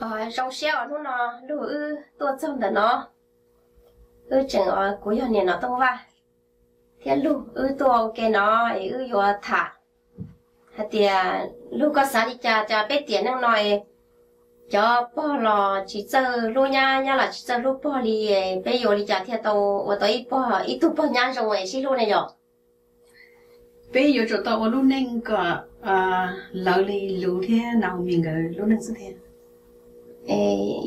ờ rong xe ở nó nó lú ư tua trong đó nó. Ư chừng ở cuối giờ này nó tông va thế lú ư tua cái nó ư yo thả. Hạt tiền lú có sáng đi cha cha bé tiền năng nói cho bỏ lò chỉ chờ lú nha nha là chỉ chờ lú bỏ đi bé giờ đi cha thiệt tàu ở tới bỏ ít tu bỏ nha rồi xí lú này rồi bây giờ chỗ tàu lúc nên có à lỡ đi lũ thế, nào mình cái lúc nên sự thế?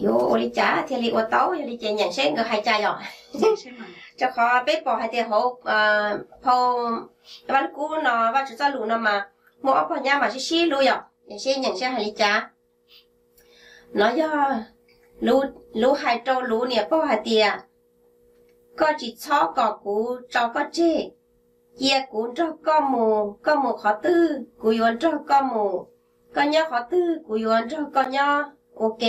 Yo đi cha thì li ô tàu yo đi chơi nhận xét cái hai cha rồi cho khó biết bỏ hai tiền à phô văn cũ nó và chúng ta lũ nó mà mỗi bỏ nhà mà chỉ xí lũ rồi nhận xét nhận xét hai cha nó do lũ lũ hai trâu lũ nè bỏ hai tiền. Có chỉ cho có cú cho có chê kia cú cho có mù có mù khó tư. Cú yuan cho có mù. Có nhớ khó tư cú yuan cho có nhớ ok.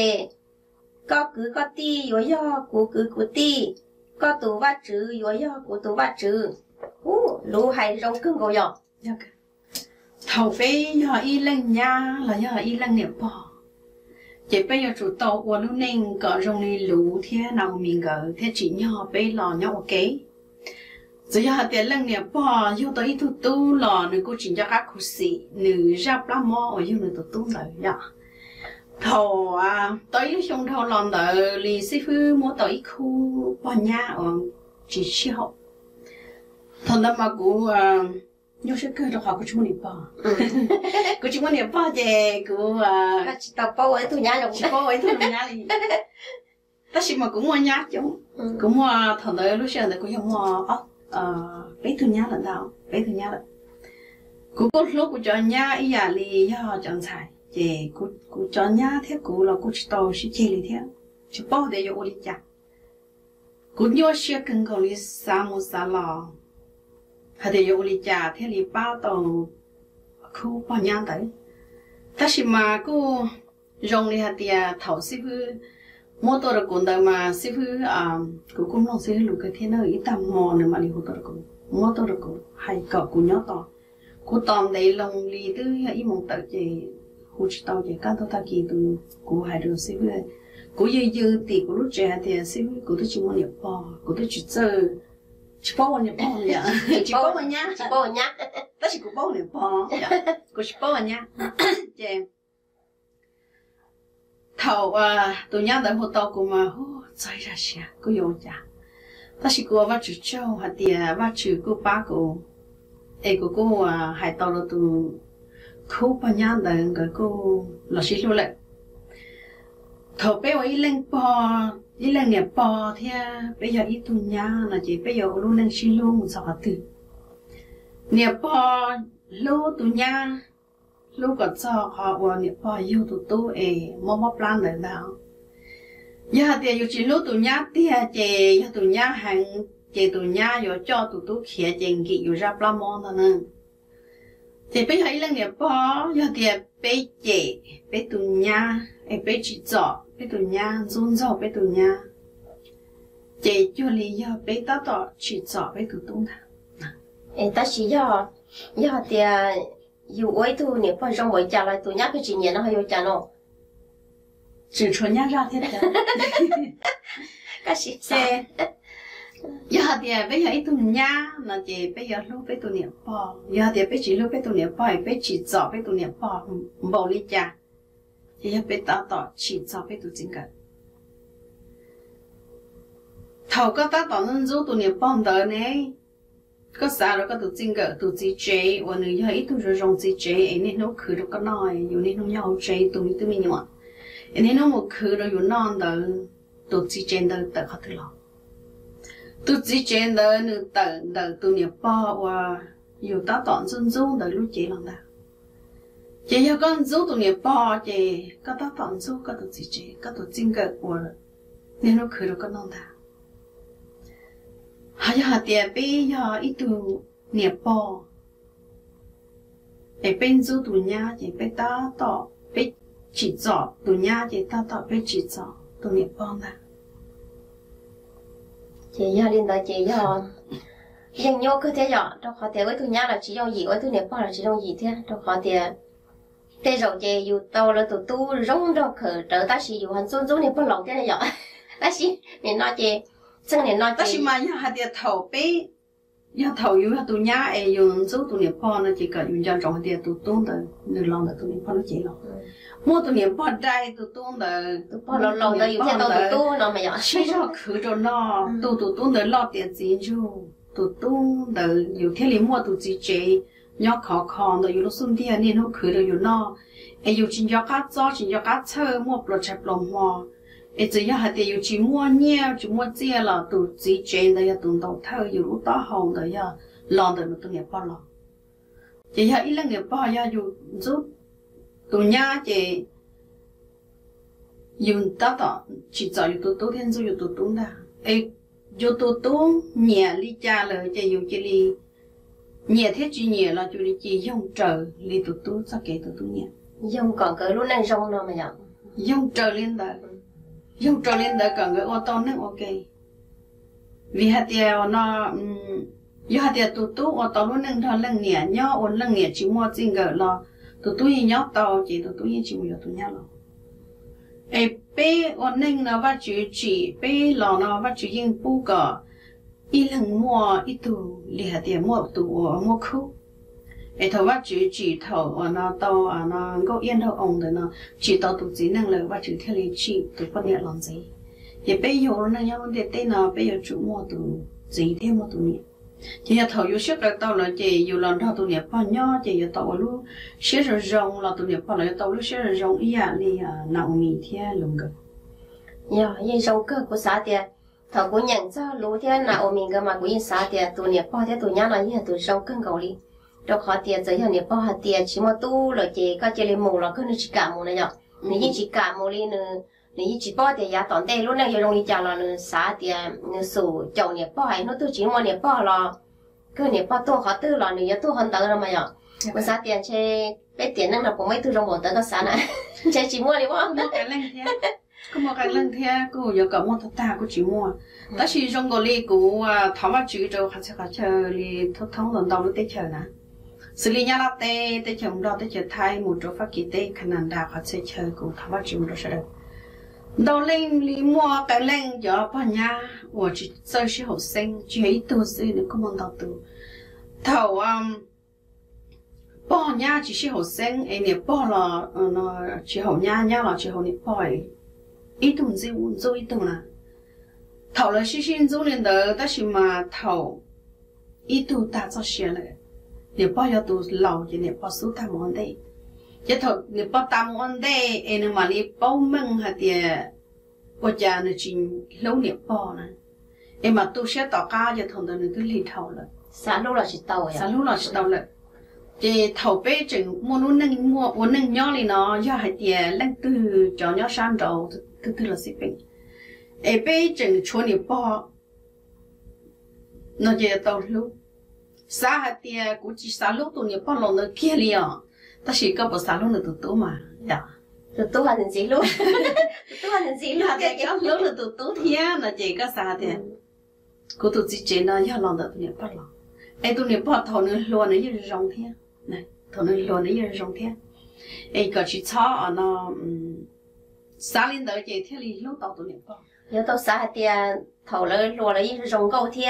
Có cứ có ti yo yo cú cứ cú ti. Có tụ va chữ yo yo cú tụ chữ u lũ hay rong cưng go yo dạ thầu bây giờ y lên nha là giờ y lên chỉ bây giờ chủ tàu của lúc nên có rong đi lũ thế nào mình gỡ thế chỉ nhỏ bây lò nhau ok giờ giờ tiền lần niệm bỏ yêu tới tu tu lò, nữ cô chỉ cho các cô sĩ nữ ra plá ở yêu nữ tu tu rồi ya dạ thầu à tới xong thầu lòn đợi lì sư phụ mua tới khu bỏ nhà ở chỉ chi học thằng đó mà cô à nhớ sẽ cơ được học của chúng mình bỏ của chúng mình bỏ thì cô à chị tao bao ấy tụi nhà rồi chỉ bỏ ấy thôi nhà đi. Ta chỉ mà cũng mua nhà chúng cũng mua thằng đó lúc sau thì cũng mua ốc bé thu nhà lần đầu bé thu nhà lần cô có lúc cô cho nhà ý à li do chọn xài chị cô cô cho nhá thế, cô là cô chỉ tàu chỉ chơi thế. Chỉ bao để yo li cha cô nhớ sẽ cần cầu li sa mu sa lò. Hay để yo li cha thế li bao tàu khu bao nhá tới. Ta chỉ mà cô rong li hạt tia thầu sư phụ mô tô là cũng đời mà sư phụ à cô cũng nói sư phụ lúc cái thế nào ít tầm mò nữa mà đi tô là được mô tô là cuốn, hay cỡ cũng nhớ to. Cô tóm đấy lòng lì tư ít mong tự gì cô chỉ tao chỉ căn tao ta kỳ từ cô hay được sư phụ cô dư dư thì cô lúc trẻ thì sư phụ cô tôi chỉ muốn nhập bò cô tôi chỉ chơi chỉ bao nhập bò nhỉ? Chỉ bao nhá. Chỉ bao nhá. Ta chỉ cô bao nhập bò cô chỉ bao nhá. Chị thầu à tụi nhau đợi một tàu của mà hú chơi ra xe cô yêu cha ta chỉ cô vắt chữ châu hạt tiền vắt chữ cô ba cô ê cô cô à hai tàu là tụ khu ba nhau đợi cái cô, là xí luôn lệ thầu bé ấy lên bò đi lên nhà bò thì bây giờ ít tụi nhau là chỉ bây giờ luôn lên xí luôn một sao hạt từ. Nhà bò, lô tụi nhau lúc có cho họ vào niệm bao yêu tụ tu ê, mò mò plan được đâu giờ thì yêu chỉ lúc tụ nhá tia chè, giờ tụ nhá hàng chè tụ nhá, giờ cho tụ tu khía chè kỹ giờ ra plan mò thôi nè thì bây giờ lần niệm bao giờ thì bây chè bây tụ nhá ê bây chỉ cho bây tụ nhá run cho bây tụ nhá chè cho lý giờ bây ta tỏ chỉ cho bây tụ tu nè ê ta chỉ giờ giờ thì yêu ấy tu niệm bao trong mỗi cha lại tu nhắc cái chuyện nhẹ nó hay yêu cha nó chỉ cho nhá ra thế đấy cái gì giờ thì bây giờ ít tụi nhá là chị bây giờ lúc bây tụi niệm bò giờ thì bây chỉ lúc bây tụi niệm bò bây chỉ dọ bây tụi niệm bò bò lý cha. Thì giờ bây tao tỏ chỉ dọ bây tụi chính cần thầu có tao tỏ nên giúp tụi niệm bò đời nè, có sao đó có tụi chính cần tụi chị chế. Và nếu giờ ít tụi rồi rong chị chế ấy nên nó khử được có nói. Dù nên nó nhau chế tụi mình tụi mình nhọ anh nên nó một khử rồi dù non đời tụi chị chế đời tự khó tự tụ chỉ chế đó nữ tờ đó tụ nhập bao và อยู่ ta tọn dân du đó lúc chế lòng đó chỉ có con du tụ nhập bao chỉ có ta tọn du, có tụ chỉ chế, có tụ chính cái của nên nó khử được con non đó hay là tiền bây giờ ít tu nhập bò. Để bên du tu nhà chỉ bên ta tọ bên chỉ rõ tu nhà chỉ ta tọ bên chỉ rõ tu nghiệp bò nè chị giờ liên tới chị giờ nhưng nhau cứ thế giờ đâu khó tiền với tu nhà là chỉ dùng gì với tu niệm bao là chỉ dùng gì thế đâu khó tiền thế rồi chị dù tàu là tụ tu rong đâu khờ trở ta chỉ dù hành xuống xuống này bắt lòng thế này vậy ta chỉ nên nói chị chân nên nói chị ta chỉ mà nhà hạt địa thầu bé nhà thầu yêu tụ nhà ấy dùng số tụ niệm bao nó chỉ cần dùng cho trong địa tụ tu đó nửa lòng là tụ niệm bao nó chỉ lòng mua tụ niệm bao đại tụ tu đó tụ bao lâu lâu đó dùng theo tàu tụ tu nó mà vậy chỉ cho khử cho nó. Tụ tụ tu đó lo tiền gì chứ. Tụ tu đó dùng theo lý mua tụ gì chế nhóc khó khó đó dùng lúc xuân thiên nên nó khử được dùng nó. Ấy dùng chính cho cá cho chính cho cá chơi mua bột chép lòng hoa ấy chỉ là hạt dùng chỉ mua nhiều chỉ mua chia là tụ gì chế đó ya tụ đầu thơ dùng lúc đó hồng đó ya lòng đó nó tụ nghiệp bao lo chỉ là ít lần nghiệp bao ya dùng giúp tụ nhà chỉ dùng ta đó chỉ cho dùng tụ tụ thiên dùng dùng tụ tụ đó ấy dùng tụ tụ nhẹ li cha lời chỉ dùng chỉ li nhẹ thế chỉ nhẹ là chú li chỉ dùng trời li tụ tụ sao kể tụ tụ nhẹ. Dùng còn cái lúc này rong nó mà vậy dùng trời lên đó dùng trời lên đó còn người ô tô nữa, ok. Vì hạt tiền nó giờ hạt tiền tụt tụt, ô tô luôn nâng thon, lưng nhẹ nhớ ô lưng nhẹ chỉ mua chính cái là tụt tụ nhớ to, chỉ tụt tụ chỉ mua tụt nhớ lo ai bé ổn nâng nó vắt chữ chỉ bé lo nó vắt chữ yên bu cả ít lần mua ít tụ lì hạt tiền mua tu mua khúc khu ai thầu bắt chữ chỉ thầu à có ông bây giờ nó nhau để bây giờ chủ mua mua chỉ là thầu yêu sức là tao là chỉ yêu lần thao tụ niệm bao nhiêu chỉ yêu tao lu rồi rong là tụ niệm bao là tao lu sẽ rồi rong ý à li à nào mi thế lùng cơ ya yên rong cơ của xã tiền thầu của nhận cho lu thế nào mình cơ mà của yên xã tiền tụi niệm bao thế tụi nhá là yên tụi rong cân cầu đi đâu khó tiền giờ hiện niệm bao hạt tiền chỉ mà tu là chỉ có chỉ lấy mù là cứ nó chỉ cả mù này nhở. Nếu chỉ cả mù đi nữa nếu chỉ bao tiền giá tòn đây lúc này dùng đi chào là nó xả tiền nó sổ chậu nhiệt bao hay nó tôi chỉ mua nhiệt bao là cái nhiệt bao tôi họ tư là nếu tôi hơn tớ rồi mà nhở. Mà xả tiền chơi bé tiền năng là cũng mấy tư trong bộ tớ có xả này. Chơi chỉ mua đi quá mua cái lần thế có mua cái lần thế cô giờ có mua thật ta cô chỉ mua. Ta chỉ dùng cái li cô tháo vào chữ cho họ sẽ có chờ li thông thông lần đầu lúc tết chờ nè xử lý nhà là tê tê chồng đó tê chở thay một chỗ phát kỳ tê, khả năng đào họ sẽ chơi cùng thảo vật chúng đó sẽ được đầu lên, lý mua cái lên giờ bà nhà của chị sơ sĩ học sinh, chị ấy tu sĩ nữa không muốn đầu tư thầu um bỏ nhà chỉ sĩ học sinh ấy nếu bỏ là nó chỉ học nhà nhà là chỉ học nếu bỏ ý tưởng gì cũng do ý tưởng là thầu là sĩ sinh du lên đó đó là mà thầu ý tưởng ta cho xe này ne po yo tu lâu ye ne po su tam mon de ye tho ne po tam mon de em ne ma li po meng ha tie giờ cha ne chin lo ne po na e ma tu she to ka ye thong de ne tu li thao la sa lu la chi tao ya sa lu la chi tao la chị thầu bé chừng mua nó nâng mua uống nâng nhỏ thì nó do hai tiền lên từ cho nhỏ sang đầu từ từ là xịt bệnh em bé chừng chua nhiều bò nó về tàu lúc sáng hả thì cũng chỉ sáng lúc tu niệm bao lâu nó kia liền ta chỉ có bộ salon là tụt tụt mà đó tụt tụt là gì luôn tụt tụt là gì luôn cái cái lúc là tụt tụt thì là chỉ có sao thì cô tụt chỉ chế nó giờ lòng đó tụi nhập bắt lòng ai tụi nhập bắt thầu nữa luôn nữa giờ rong thế này thầu nữa luôn nữa giờ rong thế ai có chỉ cho ở nó salon đó chỉ thế li lúc đầu tụi nhập bắt nhớ tao xã thì thầu là luôn là giờ rong câu thế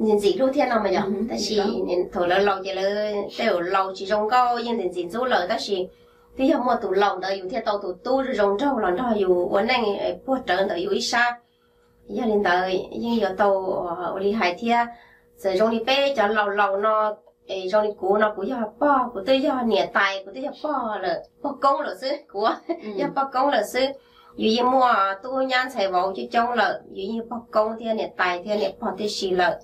nhìn dị lúc thiên nào mà giờ ừ, ta chỉ nhìn thổi lỡ lâu chỉ lỡ tiểu lâu chỉ rong câu nhưng nhìn dị rú lỡ ta chỉ thì hôm mà tụ lòng đợi yêu thiên tàu tụ tu rồi rong trâu lòng đó yêu anh này bố trợ đợi yêu ít xa giờ lên đợi nhưng giờ tàu ờ, đi hải thiên rồi rong đi bé cho lòng lòng nó rong đi cú nó cú giờ bò cú tới giờ nhẹ tay cú tới giờ bò rồi bò công rồi chứ cú giờ bò công rồi chứ, dù như mua tu nhan xài vào chứ trông lợ dù như bọc công thiên này tay thiên này bọc thì xì lợ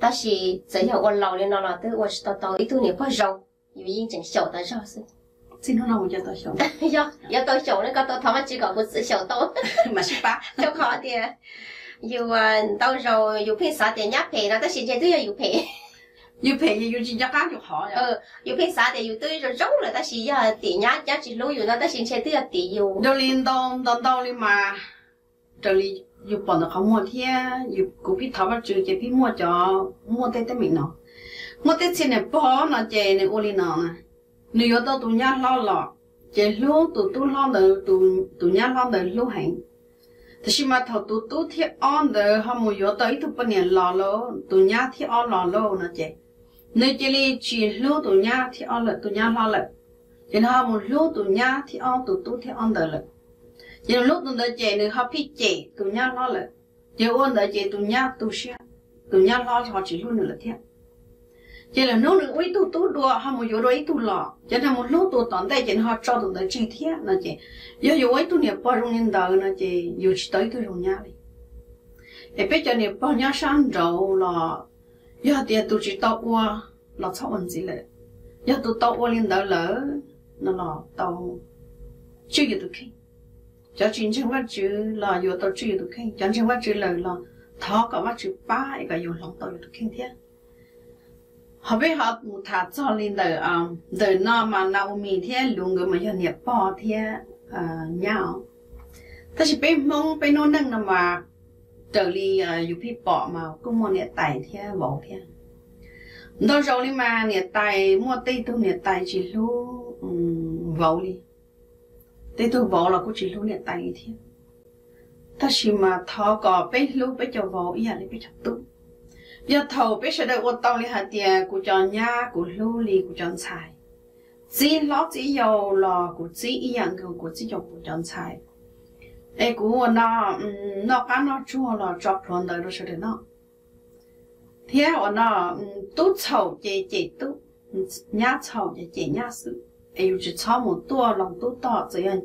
ta chỉ giới hiểu quan lâu nên nó là tới quan tao tao ít tu niệm quá rộng vì yên chẳng sầu ta rau sư xin nó lâu cho tao sầu do do tao sầu nên chỉ có một sự sầu tao mà sức bá cho khó thì dù tao rồi dù phía xã tiền nháp thì nó ta chỉ chơi tôi dù phía dù phía thì dù chỉ nháp cá dù họ ừ dù phía xã thì dù tôi rồi rong là ta chỉ chỉ lưu dù nó ta chỉ chơi tôi là tiền dù đâu liên đông mà trời 有对着肉了，但是要点伢伢只路有那，但现在都要点有。就领导到到了嘛，这里。อยู่ปอนเขามัวเทียอยู่กูพี่ทว่าจือเจพี่มัวจอมัวเตเตมิเนาะมัวเตเชเนี่ยปอเนาะเจเนี่ยโอลินานะนี่ยอตัวตุญญาล่อหลอ chế lú tụ tụ lo đờ tụ tụ nhá lo đờ lú hành thì khi mà thầu tụ tụ thiết on đờ họ mua yếu tới tụ bên nhà lò lô tụ nhá thiết on lò lô nó chế nơi chế li chỉ lú tụ nhá thiết on là tụ nhá lo là chế họ mua lú tụ nhá thiết on tụ tụ thiết on đờ là chế lúc tụi đờ chế nữa họ phi chế tụi nhau lo là chế ôn đờ chế tụi nhau tụi xe tụi nhau lo họ chỉ luôn nữa là thiết chỉ là nấu nữa uy tụi tụi đùa, họ một chỗ rồi tụi lo. Cho nên một lúc tụi tận đây chỉ họ cho tụi tới chi thiết nó chỉ giờ giờ uy tụi niệm bao nhiêu nhân đời, nó chỉ giờ chỉ tới tụi dùng nhau đi. Để bây giờ niệm bao nhiêu sáng rồi là giờ thì tụi chỉ tao qua là sao vấn gì lại giờ tụi tao qua lên đời lỡ, nó là tao chưa giờ tụi khi cho chính chứng vật chữ là giờ tao chưa được khen chính chứng vật chữ là là thọ cả vật chữ ba cái giờ lòng tổ được khen thế. Họ biết họ một thà cho lên đời à đời nó mà nào mình thế, luôn người mà cho nhập bỏ thế à nhau. Ta chỉ biết mong biết nó nâng nó mà trở đi à dù bị bỏ mà cũng muốn nhập tài thế, bỏ thế. Đó rồi đi mà nhập tài, mua tây tu nhập tài chỉ lu ừ, vào đi tây tôi vợ là cô chỉ lu nhập tài thế ta chỉ mà thọ có bé lúc bé cho vợ ý là bé cho tốt giờ thầu bé sẽ được ô tô đi hạt tiền của cho nhà, của lưu li của cho xài. Chỉ lo chỉ yêu lo của chỉ ý dạng của của chỉ dùng của cho xài. Ai của nó ừ, nó cá nó chua là cho luôn đời nó sẽ được nó. Thế ở nó ừ, tu chầu chế chế tu ừ, nhà chầu chế chế nhà sự ai chỉ anh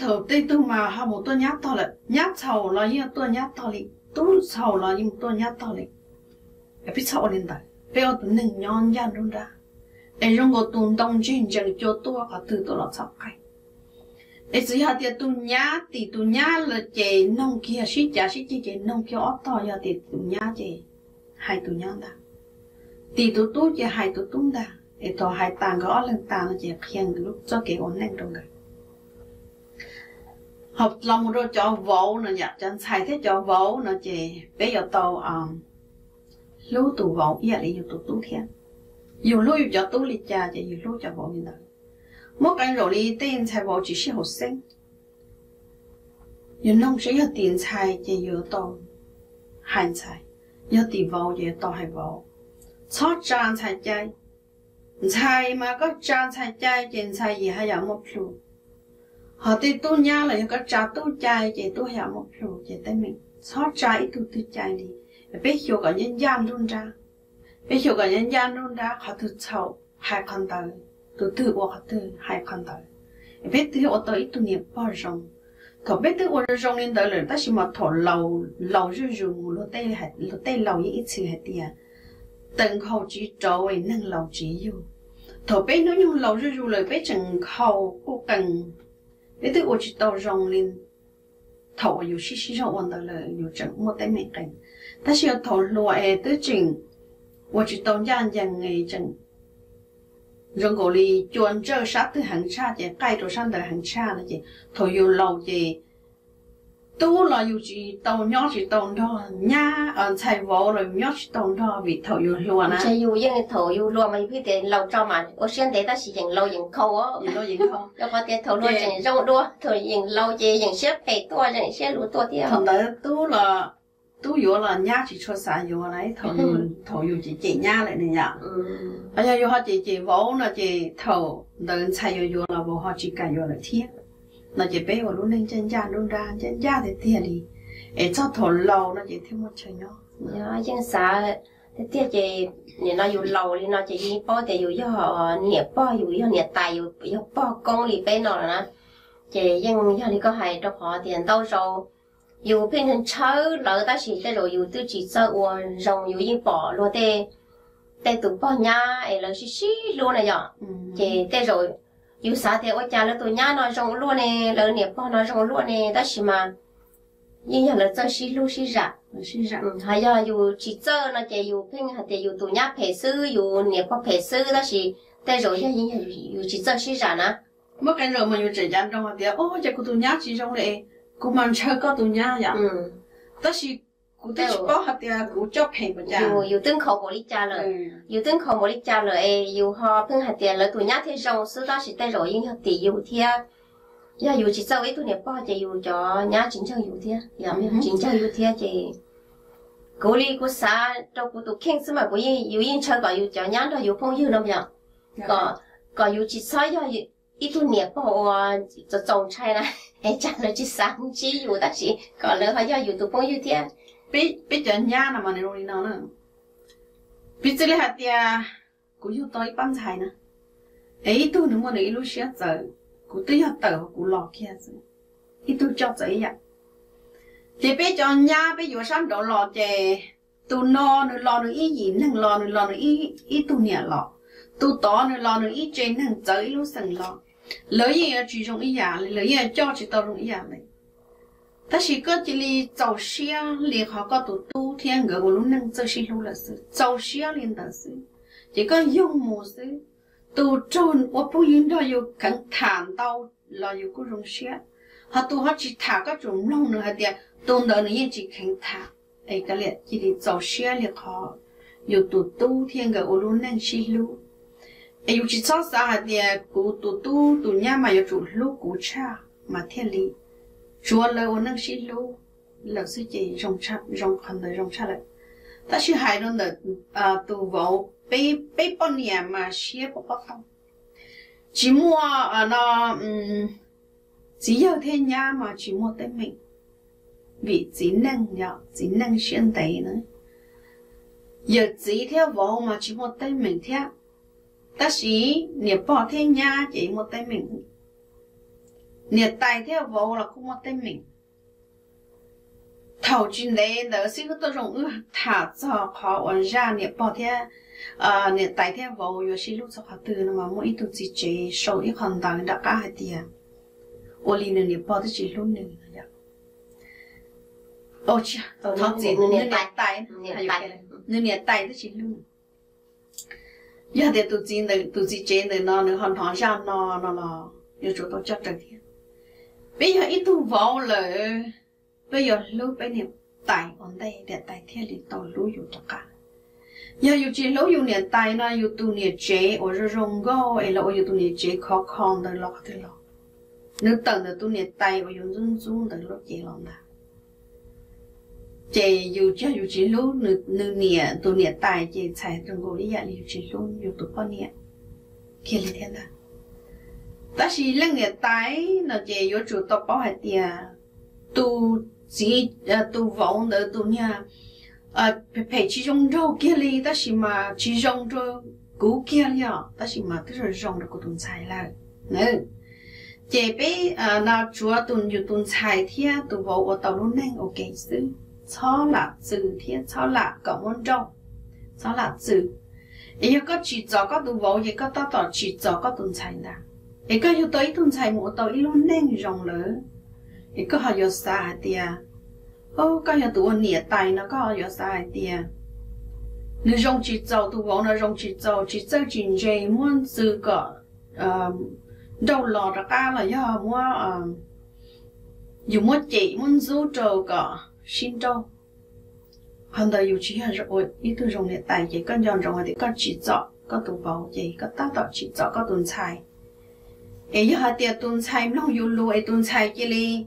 thầu tết tu ừ, mà họ một tôi nhát to là nhát sầu là như tôi nhát to đi tu sầu là như tôi nhát to đi biết sầu lên đấy bây giờ tôi nên nhon luôn ra. Em dùng cái tuần đông chuyện chẳng cho tôi cả từ tôi là sắp cái em chỉ hạt tiệt tu nhá thì tu nhá là chế nông kia sĩ chả sĩ chỉ chế nông kia ót to giờ thì tu nhá chế hai tu nhá ta thì tu tu chế hai tu tung ta em to hai tàng cái ót lên tàng là chế khiêng lúc, cho cái ổn định trong cái học lòng rồi cho vỗ nó nhặt chân xài thế cho vỗ nó chỉ bây giờ tàu ờ, um lưu tu vỗ, ý là yêu tu tu thiên yêu lưu cho tu lịch cha chỉ yêu lưu cho vỗ như đó mỗi cái rồi học sinh nông hành trang mà có trang hay họ thì tu nhà là có trả tu chạy chỉ tu hiểu một số chỉ tay mình. Xót trái tu tu chạy đi. Biết hiểu cái nhân gian luôn ra. Biết hiểu cái nhân gian luôn ra, họ tu sâu hai con đời tu tu của họ tu hai con đời biết tu ở tới tu niệm bao rong thọ biết tu ở rong lên đời là ta chỉ mà thọ lâu lâu rồi rồi lo tay hạt lo tay lâu như ít sự hạt tiền từng khẩu chỉ trâu ấy nâng lâu chỉ yêu thọ biết nó nhung lâu rồi rồi lời biết chừng khẩu cô cần 你对我知道让人头有些些上问到了有整没得没跟，但是要头落哎都整，我知道人人哎整。 人个里转这啥都很差的，盖着上都很差的，头有老的。tu là dù chỉ tàu nhỏ chỉ tàu đó nhá ở chạy vô rồi nhỏ chỉ tàu đó vì thầu yêu luôn á chạy yêu yên thầu yêu luôn mà biết tiền lâu cho mà ở trên đấy ta chỉ dừng lâu dừng khâu á dừng lâu dừng khâu cho có tiền thầu luôn dừng rau đua thầu dừng lâu chỉ dừng xếp bể tua dừng xếp lúa tua tiêu thằng đấy tu là tu yêu 都有了伢去出山，有来头头有姐姐伢来的呀。嗯。哎呀，有好姐姐我那姐头人才有有了，我好去干有了天，那姐被我路能增加路大增加的店里，哎，这头老那姐听不清哟。呀，因啥？这姐姐，你那有老的那姐一包的有要捏包有要捏大有要包公里被那了呢，姐因要你个还着好点到时候。nhưngย่อthì có hay cho họ tiền đâu rồi 有变成丑了，但是这种有都只做我容有一包落的，在都包nhà，哎，了是是落那样，这这种。有啥的我家里都伢那种路呢，老年包那种路呢，但是嘛，人家了做是路是热，是热，嗯，还要有去做那些有拼还得有都伢陪手，有年包陪手，但是但是人家人家有有去做是热呢。mất cái rồi mà nhiều trẻ em trong hoạt tiệt, ô, giờ cô tụi nhá chỉ trong này, cô mang chơi có tụi nhá vậy. Ừ. Đó là cú tới chụp bao hạt tiền cú cho phê bây giờ dù dù tương khẩu bộ lý cha rồi dù tương khẩu bộ lý cha rồi dù họ phương hạt tiền rồi tụi nhá thế rong sư đó chỉ tay rồi nhưng hạt tiền dù thia. Ya dù chỉ sau ấy tụi nè bao chỉ dù cho nhá chính cho dù thia. Ya mi chính cho dù thia chỉ. Cố lý cố sa cho cố tụ khen sư mà cố yên dù yên chơi gọi dù cho nhá đó dù phong yêu bây giờ có có dù chỉ sau ya ít tụi nè bao cho trồng chai này em chỉ chỉ phải yêu bị bị nhà nằm mà này rồi nào nữa. Bị chỉ là hạt tiền cũng yêu tới bán 菜呢 ấy tôi nó mà này lúc xưa giờ cũng tôi học tờ cũng lo kia rồi ít tôi cho vậy thì bị cho nhà bị vô sản độ lo chè. Tu no nó lo nó ý gì, năng lo nó lo nó ý ý tu nhà lo. Tu to nó lo nó ý trên năng tới lúc sừng lo lỡ gì chỉ trong ý giả lỡ gì cho chỉ tao trong ý giả này ta chỉ có chỉ li giàu xe li họ có tụ tu thiên ngờ của lúc năng chơi xin lúc là sự giàu xe liền đó sự chỉ có dùng một sự tu trôn và bù yên đó yêu cần thản đau là yêu có rong xe họ tu họ chỉ thả các 种弄 nữa hay là tu đó nữa chỉ cần thả ấy cái liệt chỉ li giàu xe li họ yêu tụ tu thiên ngờ của lúc năng xin lúc ấy yêu chỉ cho sao thì cụ tụ tu tụ nhà mà yêu chủ lưu cụ cha, mà thiên lý. Chúa lời ôn năng xin lưu là sự chỉ rong cha rong khẩn đời rong cha lại ta chỉ hai lần là à tụ vào bé bé bao nhà mà xia bao bao không. Chỉ mua à nó um chỉ có thiên nhà mà chỉ mua tên mình. Vì chỉ năng nhở chỉ năng xuyên tế nữa. Giờ chỉ theo vào mà chỉ mua tên mình theo ta sĩ nè bỏ thế nha chỉ một tay mình. Nè tay theo vô là cũng một tay mình. Thầu chuyên đề đó xin có tôi dùng ư thả cho họ ổn ra nè bỏ thế à nè tay theo vô rồi xin lúc cho họ từ nó mà mỗi ít tụt gì chế sâu ít còn tăng đã cả hai tiền ô lì nè nè bỏ thế chỉ luôn nè ô chà thằng gì nè tay nè tay nè tay thế chỉ luôn Dạ, giờ thì tụi chị này, tụi chị chế này, nó nó hòn hòn ra, nó nó nó giờ chúng tôi chắc chắn thiệt bây giờ ít tu vào là bây giờ lúc bây niệm tài ổn đây, để tài thiên lý tàu lũ dù cho cả. Giờ dù chỉ lũ dù niệm tài nó dù tu niệm chế ở rồi rong go ấy là ở dù tu niệm chế khó khăn đời lọ đời lọ nếu tận là tu niệm tài ở dù run run đời lọ chế lòng đó chế yêu cho yêu chỉ lúc nữ nữ nịa tu nịa tài chế chạy trong gỗ đi dạy yêu chỉ lúc yêu tụ con nịa kia lý thiên ta ta chỉ là nịa tài nó chế yêu chủ tập bảo hạt tiền tu chỉ tu vọng đỡ tu nịa à phải chỉ dùng rau kia lý ta chỉ mà chỉ dùng rau cũ kia lý à ta chỉ mà tức là dùng được của tuần chạy là nữa chế bé nào chúa tuần dù tồn chạy thì tu vọng ở đâu luôn nên ok chứ sư cho là chữ thì cho là cả môn rau cho là chữ ý có chữ cho có tu vọng ý có tao tỏ chữ cho có tồn tại là ấy có yêu tới tồn tại một tàu luôn nên rong lỡ ấy có họ yêu xa tia ô, có yêu tụ nhiệt tài nó có yêu xa tia nếu rong chữ giàu tụ vong nó rong chữ giàu chữ giàu chỉ dây muốn chữ cả đầu lò ra là do mua dùng mua chỉ muốn giữ trâu cả xin trâu hắn ta yêu chỉ là rồi ít tu rong nhiệt tài chỉ có dọn rong thì có chỉ giàu có tụ vong chỉ có tác động chỉ giàu có tuần chạy ấy giờ tiệt tuần chạy nó yêu lu ấy tuần chạy kia li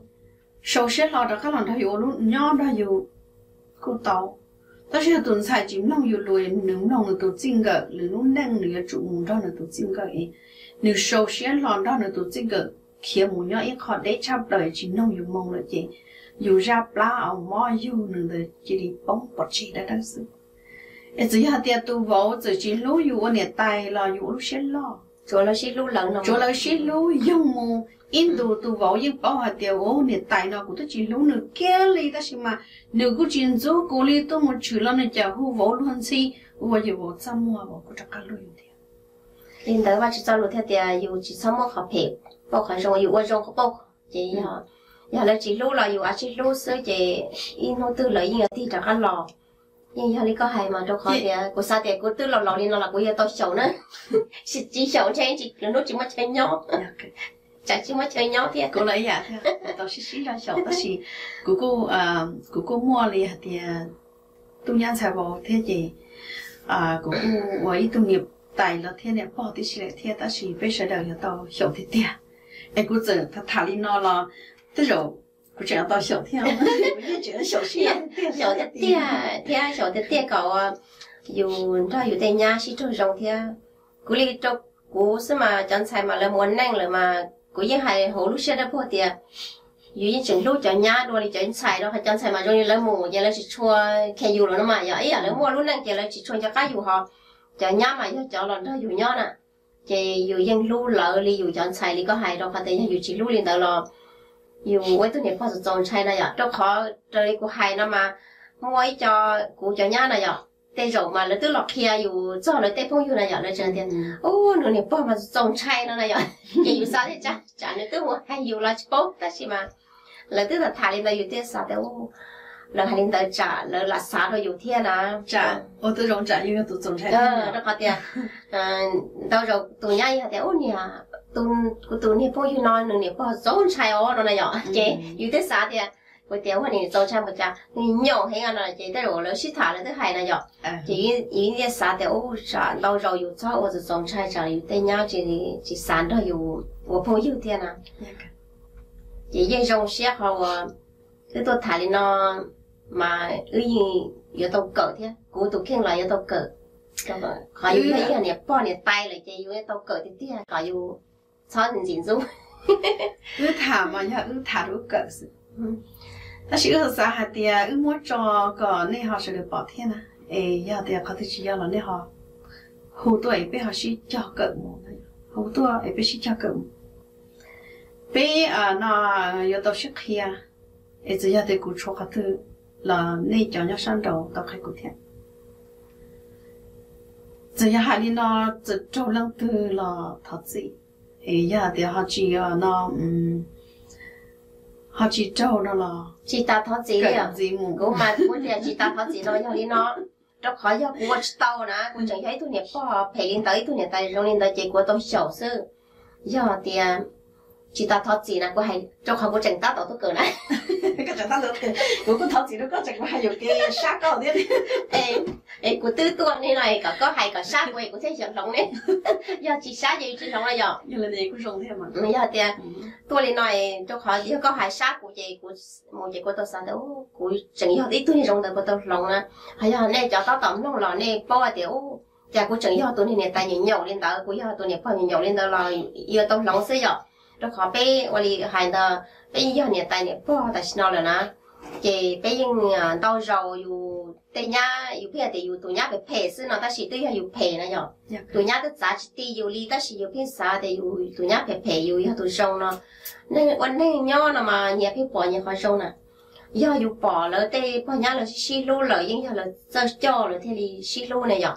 sau sẽ lo được các lần thay yêu lu nhỏ đó yêu cô tàu đó là tuần chạy chỉ nó yêu lu nếu nó người tu chính cái nếu nó năng nữa chủ muốn đó là tu chính cái nếu sau sẽ lo đó là tu chính cái khi muốn nhỏ ít họ để chấp đời chỉ nó yêu mong là gì yêu ra plá ở mò nữa chỉ đi bóng bọt chỉ đã đăng sự ấy giờ tiệt tu vào giờ chỉ lu yêu anh tay là yêu lu sẽ lo. Chỗ là xí lú lợn nó chỗ là xí lú dùng mù. In đồ tu vào những bảo hạt tiêu ô nè tài nó cũng chỉ lú nữa kia li ta xí mà. Nếu cứ chuyện dỗ cô li tôi một chữ là nè chả hú vào luôn xí và giờ vào chăm mua vào cũng chắc cả luôn thế linh tới và chỉ cho lú theo tiền yêu chỉ chăm mua học hệ bao khả rong yêu quan rong học bao chỉ ya giờ là chị lu là dù à chị lu sơ chị in hô tư lợi yên ở thì chẳng ăn lò. Nhưng giờ đi có hay mà đâu khỏi thì à, của sao thì của tư lò lò đi nó là của giờ tôi sầu nữa. Chỉ chị xấu chơi chị nó chỉ mất chơi nhau. Dạ, Chả chỉ mất chơi nhau thì à. cô lấy à? Dạ. Tôi chỉ xí ra xấu tôi xí. Của cô à của cô mua liền thì tôi nhận sai vào thế chị. À của cô với tôi nghiệp tại là thế này bỏ thì xí lại thế ta chỉ bây giờ đời là tao sầu thế tiền em cứ giờ ta thả đi nó là 这种不这样到小天了我也觉得小心小的店天小的店搞啊有他有在家是做种天姑里做姑是嘛讲菜嘛了muốn năng了嘛cô yên hay hồ lúc xe đã bỏ tiền dù yên chừng lúc cho nhá đồ đi cho yên xài đó hay cho xài mà rồi lấy mù giờ lấy chỉ chua khe dù rồi nó mà giờ ấy à lấy mua lúc năng giờ lấy chỉ chua cho cá dù họ cho nhá mà cho lần đó dù nhá nè chỉ dù yên lúc lỡ đi dù cho xài đi có hay đâu phải tại dù chỉ lúc liền tới lo dù với tôi niệm phật chọn xài này giờ đó khó rồi cô hay nó mà mua cho cô cho nhá này giờ tê rồi mà là tức lọt kia dù cho là tê phong dù này giờ là chân tiền ô nó niệm phật mà chọn xài nó này giờ chỉ dù sao thì chắc chả nữa tôi muốn hay dù là bố ta chỉ mà là tức là thà lên đây dù tiền sao đâu là hay lên đây trả là là sao rồi dù thiên à trả ô tôi rong trả yêu tôi chọn xài ờ đó có tiền. Ờ đâu rồi tụi nhai thì ô nè tun cô tun thì bố yêu nói nương nè bố zôn chai ó đó này nhở chế yêu thế sao thì cô tiểu hoa nè zôn chai một cha nhiều hay ngon rồi chế tới rồi lỡ xí thả là thứ hai này nhở chỉ yêu thế sao thì ô sợ đâu rồi yêu cho ô zôn chai chả yêu thế nhau chỉ chỉ sáng đó yêu ô bố yêu thế nào. Dạ, chỉ yêu rong xé họ ờ, cái tôi thả lên nó mà ư gì yêu tàu cỡ thế. Cô tụ khen là yêu tàu có yêu thế này bỏ này tay lại chơi yêu tàu cỡ thì tiếc. Có yêu 这有到狗的店，还有超人进入，ư thả mà nhà ư thả đủ cỡ sự ta chỉ ư sao hạt tiền ư muốn cho có nên họ sẽ được bỏ thiên à ê giờ tiền có thể chỉ giờ là nên họ hồ tuổi bây họ sẽ cho cỡ một hồ tuổi ấy bây sẽ cho cỡ bây à nó yêu tao sức kia ê giờ thì cũng cho các thứ là nên cho nhau sang đầu tao khai cụ thiên giờ hạt đi nó giờ trâu lăng từ là thật gì ấy giờ thì họ chỉ nó họ chỉ trâu nó là chỉ ta thoát gì à gì mù cũng mà cũng là chỉ ta thoát gì nó đi nó đó khỏi cho của tàu nè cũng chẳng thấy tôi nhập phải lên tới tôi nhập tới rồi lên tới chỉ của tôi sầu sư giờ thì chỉ ta thoát gì nè của hay cho khỏi của chẳng ta tàu tôi cờ nè cái chẳng ta được của con thoát gì nó có chẳng có hay dùng cái sát có đi ê ê của tư tuần này này có có hay có sát của của thế chẳng lòng này giờ chỉ sát gì chỉ lòng là giờ như là gì cũng dùng thêm mà. Giờ thì tôi lên nói cho khỏi giờ có hay sát của gì của một gì của tôi sao đâu của chẳng giờ ít tôi dùng được của tôi lòng nè hay giờ này cho tao tầm lòng là này bao tiêu giờ của chẳng giờ tôi này tại nhiều nhiều lên đó của giờ tôi này bao nhiều nhiều lên đó là giờ tôi lòng sẽ giờ đó khó bé tôi đi hay đó bé giờ này tại này bỏ tại sao rồi nè chị bé nhưng đau rồi dù tây nhá dù bây giờ dù tụi nhá bị phê sư nó ta chỉ tụi nhá dù phê nó nhở tụi nhá tức giá chỉ tì dù li ta chỉ dù bên xa thì dù tụi nhá bị phê dù tụi sâu nó nên quan nên nhau nó mà nhà phải bỏ nhà khỏi sâu nè giờ dù bỏ lỡ tê bỏ nhá là xí lô lỡ nhưng giờ là giờ cho là thế thì xí lô này nhở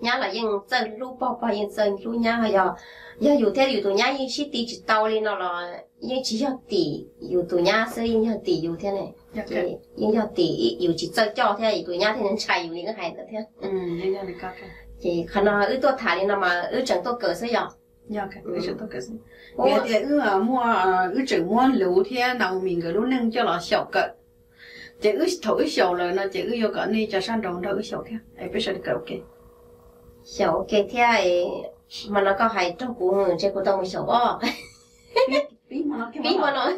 nhá là nhưng giờ lô bỏ bỏ nhưng giờ lô nhá giờ giờ dù thế dù tụi nhá nhưng xí tì chỉ tàu lên nó là nhưng chỉ là tỷ dù tụi nhá sẽ nhưng là tỷ dù thế này nhưng là tỷ dù chỉ cho cho thế tụi nhá thì nên chạy dù những cái hay nữa thế ừ nhưng là cái cái thì khả năng ư tôi thả đi nào mà ư chẳng tôi cỡ sẽ giờ dạ cái ư chẳng tôi cỡ sẽ bây giờ ư à mua ư chẳng mua lúa thế nào mình cái lúa nâng cho nó小cỡ chỉ ư thổi小rồi nó chỉ ư yêu cỡ này cho sang đồng đâu ư小kia ấy bây giờ cỡ ok 小 ok thế mà nó có hay trong người chơi của tôi một số bo bí mà nó bí mà nó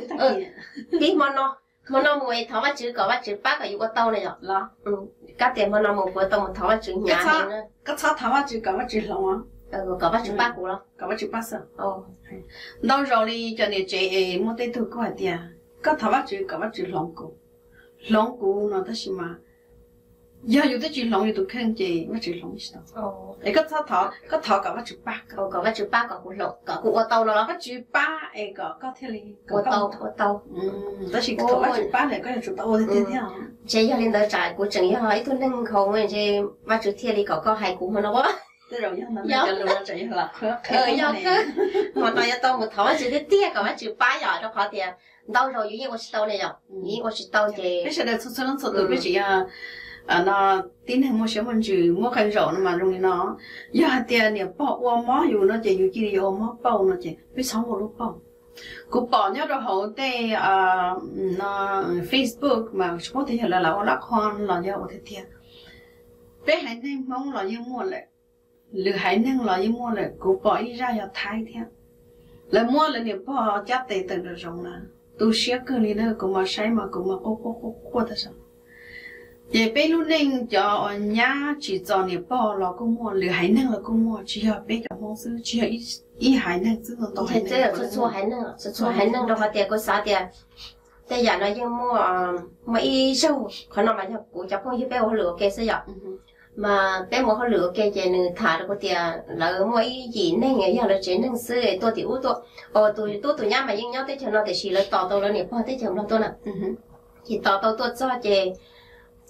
bí mà nó mà nó mua tháo vắt chữ có vắt chữ bác ở có tàu này rồi. Là ừ các tiền mà nó mua của tôi một tháo nhà này nữa cái sao tháo vắt chữ có vắt chữ lòng á. Ờ có vắt chữ bác của nó. Có vắt chữ bác sao? Ồ đâu rồi đi cho nên chị mua tên thu có tiền cái tháo vắt chữ có vắt chữ lòng của lòng của nó ta xí mà 야 요새 질롱이 또 캔지 뭐 질롱이 있어 어 이거 타타 그 타가 뭐 주빠 어 그거 주빠 그거 로 그거 왔다올라 그 주빠 이거 거텔리 왔다 왔다 음 다시 그 타가 주빠 내가 주빠 오늘 되냐 제 연인도 잘 고정이야 이 돈은 거고 이제 맞주 테리 거거 하고 하나 와 rồi nhưng mà mình luôn chỉ là ờ do cứ mà tao tao một thấu chỉ cái tia cả mà chữ ba giờ đâu khó tiền. Đâu rồi dĩ nhiên tôi sẽ đâu này rồi. Dĩ nhiên tôi sẽ đâu thì bây giờ là tôi sẽ làm sao được bây giờ à nó tin hàng mua sắm mình chữ mua khăn rộng mà rung nó giờ tiền nè bỏ qua mó dù nó chỉ dù chỉ đi ôm mó bao nó chỉ biết sống một lúc bao cú bỏ nhớ rồi hậu tê nó Facebook mà chúng có là lão lắc hòn là do thế tiền bé hãy nên mong là như mua lại lừa hãy nên là như mua lại cú bỏ đi ra giờ thái theo là mua là niệm bỏ chắc tệ tận được rộng là tu sửa cơ nữa cũng mà sai mà cũng mà cô cô cô cô ta sao vậy bây lúc nên cho nhà chỉ cho bỏ là cũng mua lừa hãy nên là cũng mua chỉ là bây giờ mong sư chỉ là ít ít hãy nên chứ còn tao hãy nên thế là chút hãy nên chút hãy nên đâu có tiền có sao tiền thế giờ nó nhưng mua mấy sâu còn nó mà cho cụ cho phong như bé họ lừa cái sao vậy mà bé mua họ cái gì nữa thả được có tiền là mấy gì nên người giờ là chỉ nên sư tôi thì út tôi ờ tôi tôi tôi mà nhưng nhau tới cho nó thì chỉ là tỏ tôi là niệm bao tới chồng nó tôi nè chỉ tỏ tôi tôi cho chị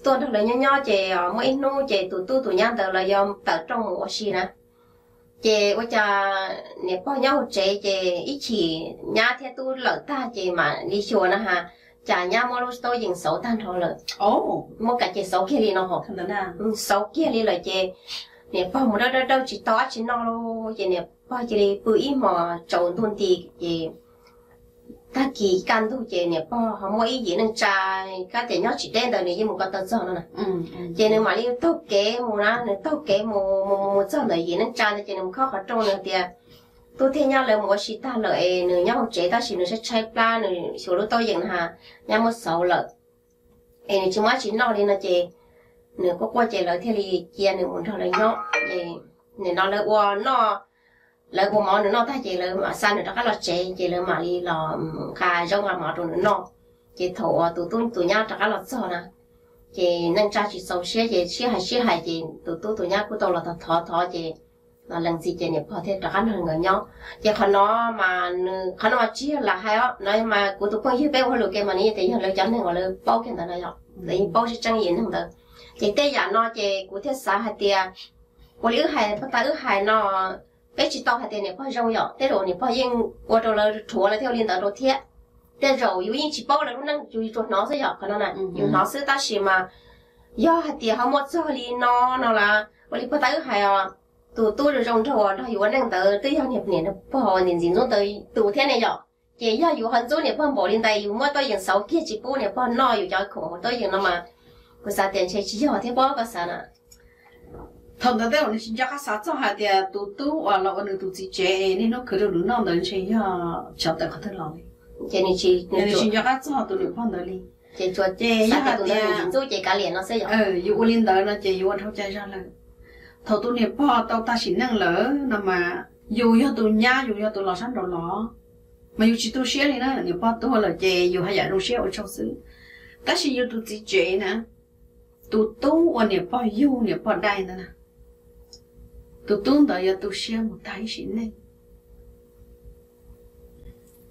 tôi được là nhau nhau chị mấy nô chị tụi tôi tụi nhau từ là do từ trong một xí nè. Chị ôi cha niệm bao nhau chị chị ít chỉ nhà theo tôi lỡ ta chị mà đi chùa nè ha chả nhà mua lúc tôi dừng xấu tan thôi rồi ồ. Mua cả chị xấu kia đi nó thật là xấu kia đi là chị niệm bao một đâu đâu đâu chỉ to chỉ nó luôn. Chị niệm bao chị đi bự ý mà trộn tuần thì chị ta kỳ can tu chị niệm bao họ mua ý gì nên trà cái tiền nhóc chỉ đen đời này nhưng một cái tờ giò nữa nè chị niệm mà đi tàu kế một nó niệm tàu kế một một một giò đời gì nên trà thì chị niệm khó khó trông nữa tiền tôi thấy nhau là một sĩ ta lợi nữa nhau chế ta chỉ nữa sẽ chạy pla nữa số lúc tôi dừng hà nhau một sáu lợi em chỉ mới chỉ nói đi là chị nữa có qua chị lợi thì chia nữa muốn là nhóc chị nữa nó lợi qua nó lợi qua mỏ nữa nó ta chị lợi mà san nữa đó cái là chị chị lợi mà đi là khai rong là mỏ nữa nó. Chị thổ tôi tụi nhau đó cái là sao nè. Chị nâng cha chị sầu xe chị xe hay xe hay chị tụi tôi tụi nhau của tôi là thọ thọ chị là lần gì chị nhập họ thế trả nó người nhau. Chị khăn nó mà khăn nó mà chia là hay á nói mà của tụi con hiếu béo hơi cái mà ní thì hơi chắn này gọi là bao cái này rồi thì bao sẽ trăng yên không được. Chị tê giả nó chị của thế xã hay tiền của lữ hay bắt ta lữ hay nó bé chỉ tao phải tiền phải rong nhỏ, thế rồi phải yên qua trâu là chúa là theo liên tận đồ thiết, rồi yêu yên chỉ bao là lúc năng chú ý cho nó sẽ nhỏ, cái nó này, nhưng ừ. nó sẽ ta chỉ mà, do hạt tiền không mất cho li nó nó là, và bắt tay hay à, tụ tụ rồi rong trâu nó yêu năng tờ tới hàng nhập này nó bỏ nên dính xuống tới tụ này nhỏ, chỉ do yêu hàng chỗ này phải bỏ lên tay yêu mất tôi những chỉ bao này phải lo yêu cho khổ tôi những nó mà, cái sao tiền chỉ nhỏ thế bao sao nào thằng đó đấy, mình chỉ có sáu trăm hai thì tụ tụ và là anh tụ chỉ chế nên nó cứ được nó nó chỉ ya chặt được hết rồi chị này chị nên chỉ có sáu tụ được phong đó đi chị chuột chị ya tụ nó chú chị cả liền nó sẽ ừ yêu linh đó nó chỉ yêu anh thâu chạy ra là thầu tu niệm po tao ta chỉ năng lỡ nà mà dù cho tu nhá dù cho tu lò sáng đồ lò mà dù chỉ tu xé đi nữa niệm po tu là chè dù hay giả đồ xé ở trong xứ. Ta chỉ dù tu chỉ chè nè tu tu và niệm po dù niệm po đại nè tu tu đó giờ tu xé một tay chỉ nên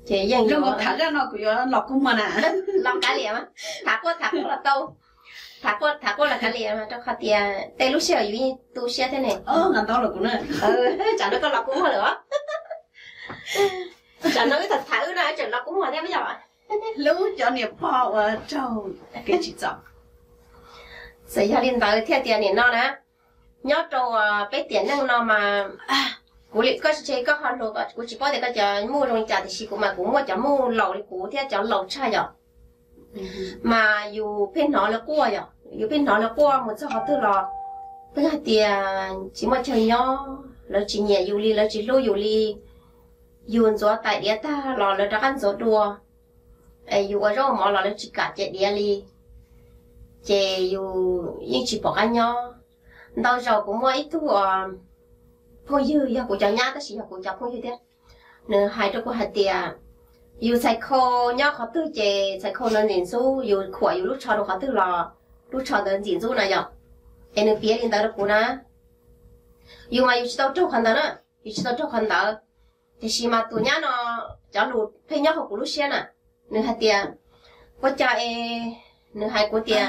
chị dân rồi một thằng ra nó cũng lọc cũng mà nè lọc cả liền á thả qua thả qua là tâu thả qua thả qua là cái liền mà cho khó tiền tê lúc xưa อยู่ tu xe thế này. Ờ ngàn tao là cũng này ừ chả nó có lọc cũng mà nữa. Chả nó cái thật thả ư này chả lọc cũng mà thế bây giờ lúc cho niệm po và trâu cái chỉ chọn. Sử dụng điện thoại theo tiền này nó nè nhớ trâu bé tiền năng nó mà cú liệt có chơi có hoàn đồ có cú chỉ có thể có chờ mua trong trả thì chỉ cũng mà cũng mua chờ mua lẩu thì cú theo chờ lẩu cha rồi mà dù bên nó là qua rồi dù bên nó là qua một số họ tư là bây giờ thì chỉ mà chơi nhau là chỉ nhẹ dù li là chỉ lô dù li dù gió tại địa ta là là chắc ăn gió đùa. Ấy dù ở đâu mà là chỉ cả chạy địa li chè dù nhưng chỉ bỏ ăn nhau đâu rồi cũng mua thứ à, phong dư giờ của cháu nhá ta chỉ của cháu phong dư thế nè hai đứa của hai tia à, dù sai khô nhá khó tư chè sai khô nên nhìn su dù khỏe dù lúc cho nó khó tư lò lúc cho nên nhìn su này nhở, em được biết lên đó được na dù mà dù chỉ tao trâu khăn đó nữa dù chỉ tao trâu khăn đó thì chỉ mà tụi nhá nó cháu lụt thấy nhá học của lúc xe nè. Nè hai tia à, có cha e nè hai của tia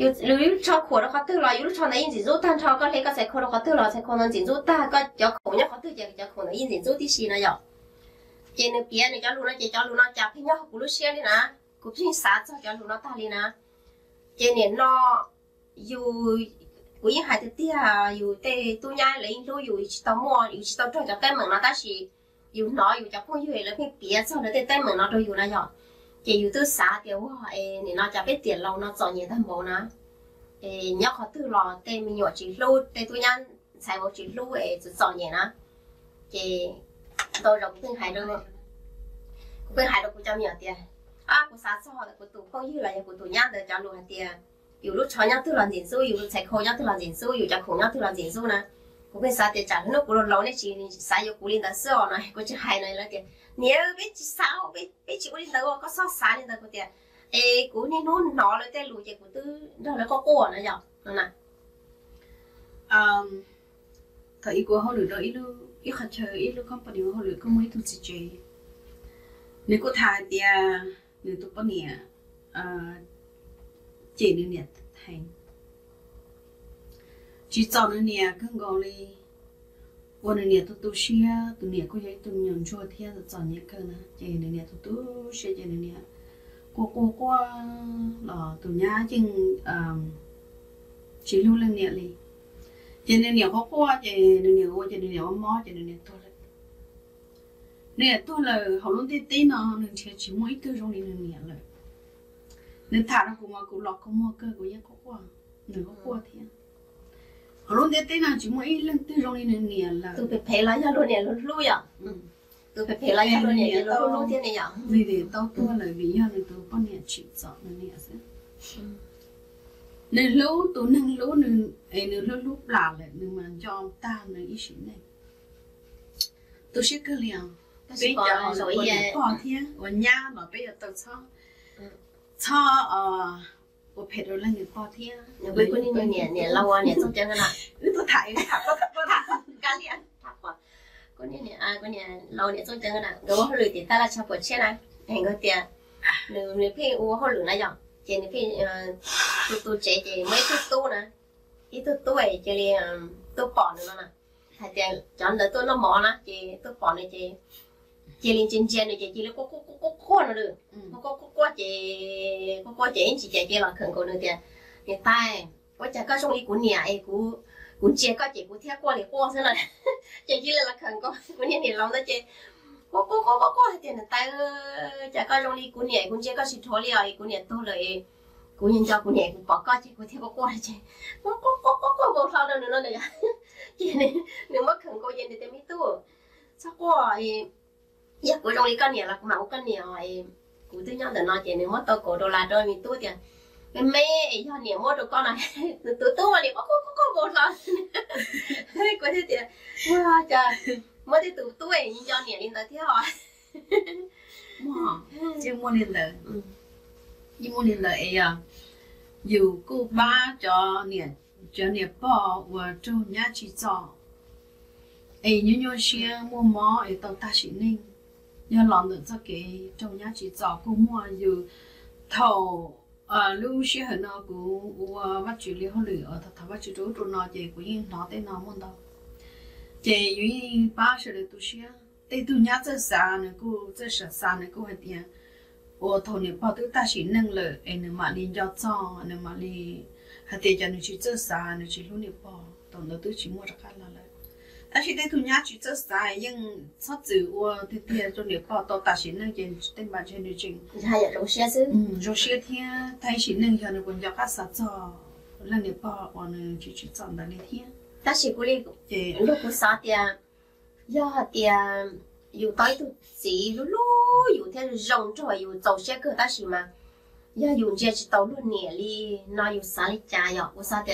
有留有超苦了好多了，有了超那因子做蛋超个那个才苦了好多了，才可能进做蛋个要苦呢好多就就可能因子做的些呢要。今那边你家路那家家路那家偏要好路些的呢，古偏啥子家路那大的呢？今年那有古因孩子的啊，有在多年来都有去到么，有去到这家开门了，但是有哪有家朋友那边别走了，在开门那都有那样。chị yêu tôi xả tiêu họ, ê nên nó chả biết tiền lâu nó cho nhiều thằng bố nó. Ê, nhóc họ tự lo tên mình nhỏ chỉ lưu tên tôi nhăn xài bố chỉ lưu ê tôi cho nhiều nó. Chị tôi rộng tương hải đâu tương hải đâu cũng cho nhiều tiền. À cũng sáng cho là cũng tủ không như là của tủ nhăn để cho luôn tiền. Yêu lúc cho nhăn tôi làm gì xui yêu lúc xài khô nhăn tôi làm gì xui yêu cho khổ nhăn tôi làm gì xui nè Cô bên sao thì chẳng nó cô lâu này chỉ sao yêu cô linh đã sợ này, cô chỉ hay này là tiền. Nếu biết chỉ sao biết biết chỉ cô linh đã có sao sao linh đã có tiền. Ê cô nên nó nó lại tên lùi chạy cô tư đó là có cô nữa nhở, nó nè. Um, thấy cô họ lừa đợi ít lúc ít khát chơi ít lúc không phải điều họ lừa không mấy thứ gì chơi. Nếu cô thà thì nếu tôi có nè, chỉ nên nhận thành chỉ cho nó nè cứ gọi đi ôn nè tôi tôi xia tôi nè có giấy tôi nhận chua thế là chọn nhé cơ nè chị nè tôi tôi xia chị nè. Cô cô cô là tôi nhá chừng à, chỉ lưu lên nè đi chị nè nè có cô chị nè nè cô chị nè nè có mó chị nè nè tôi lên nè tôi là hầu luôn tê tê nó nên chỉ chỉ mỗi cái trong nè nè rồi. Nên thả nó cũng mà cũng lọt cũng mua cơ của nhé à. có cô ừ. nè có cô thế luôn để tên nào? Chỉ mỗi lần tư rong đi nên nè là tôi phải phải lại luôn nè luôn lui à tôi phải phải lại luôn nè luôn luôn thế này à vì để tao tua là vì do nên tôi có nè chịu chọn nên nè sẽ. Nên lú tôi nâng lú nên ấy nên lú lú là lại nên mà cho ta nên ý sĩ này. Tôi sẽ cơ liền bây giờ rồi có thiên và nhà mà bây giờ tôi xong 超呃，我陪着那个包天。你回过你年年年老啊年中间个啦，你都睇睇过睇过睇，干年睇过。过年年啊，过年老年中间个啦，我好累的，带了差不多钱啦，那个的，你你陪我好累那样，这你陪嗯，都都这这没都多呢，一都多诶，这里嗯都包了呢，还得讲的都那毛呢，这都包了这。 chị liền trên trên rồi chị chị nó có có có có có nó được có có có có chị có có chị chị chạy kia là khẩn cầu nữa kìa hiện tại có chả có trong ý của nhà ấy của của chị có chị của theo qua thì qua thế này chị chỉ là khẩn cầu của nhà thì lòng đó chị có có có có có tiền là tay chả có trong ý của nhà của chị có sự thua liền ấy của nhà tôi rồi của nhân cho của nhà của bỏ có chị của theo có qua chị có có có có có bộ sau đâu nữa nữa chị này nếu mà khẩn cô gì thì tao mới tu sao có thì qua ya cô trong cái này là cái này rồi cụ thứ nhất là nói chuyện này mất tôi cổ đồ là đôi mình tôi tiền cái mẹ cho nhiều mất đồ con này. Từ tôi mà đi có có có một lần có thế tiền wow trời mất thì từ tôi nhưng cho nhiều lên tới thế rồi chứ mua lên lời chứ mua lên lời à dù cô ba cho nhiều cho nhiều bỏ và cho nhà chỉ cho. Ấy như nhau xia mua mỏ ấy tao ta chỉ nên nhớ lòng được cho cái trong nhà chỉ找过muaอยู่头呃路些很那个我我处理好了呃他他我去做做那这个因那得那么多这原因八十的都是对都nhà这啥呢个这是啥呢个还点我头年报都大学弄了哎你嘛连要找你嘛连还得叫你去做啥你去路里报等到都去摸着看了了 但是在土伢去做啥？用啥子？我天天做牛排，到大些能见，顶把钱就挣。你还要肉些子？嗯，肉些天，但是能晓得我们家干啥子？那牛排完了就去长大那天。但是过了，对，如果啥点，要点有到一头鸡，有天，有点肉，有早些个，但是嘛，要有些去到六年里，那有啥的家呀？我啥的？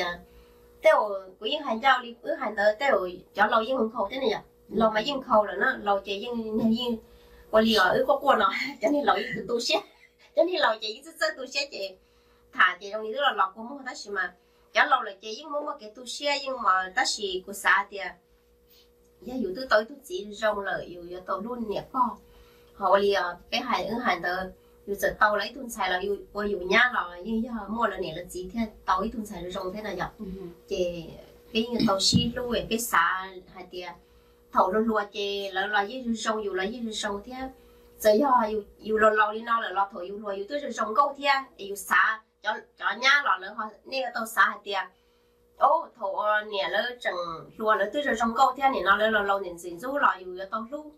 Tiêu của yên hành giao đi bữa hành tới tiêu cho lâu yên khâu thế này à lâu mà yên khâu là nó lâu chạy yên yên qua liền ở có qua nó cho nên lâu yên tu xét cho nên lâu chỉ yên sơ tu xét chị thả chị trong này là lọc cũng không ta gì mà. Cho lâu là chạy yên mua mà cái tu xét nhưng mà ta xí của xã thì giờ dù tôi tối tôi chỉ rong lợi dù tôi luôn nhẹ co họ liền cái hàng ứng hàng tới dù sợ tàu lấy tuần xài là dù qua dù nhá là như giờ mua là nè là chỉ thế tàu ấy tuần xài là rồng thế là dọc chị cái người tàu xi lu cái xà hai tia tàu luôn lùa chị là là dưới rồng dù là dưới rồng thế giờ giờ dù dù lâu lâu đi nó là lo thổi dù lùa dù tôi rồng câu thế dù xà cho cho nhá là là họ nè tàu xà hai tia ô thổ nè là chẳng lùa là tôi rồng câu thế nè nó là lâu lâu nè rú là dù tàu lu